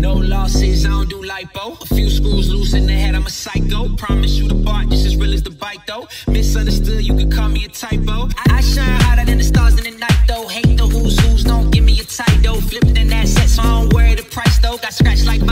No losses, I don't do lipo. A few screws loose in the head, I'm a psycho. Promise you the bar, just as real as the bite though. Misunderstood, you could call me a typo. I, I shine hotter than the stars in the night though. Hate the who's who's, don't give me a title. Flipped in that so I don't worry the price though. Got scratched like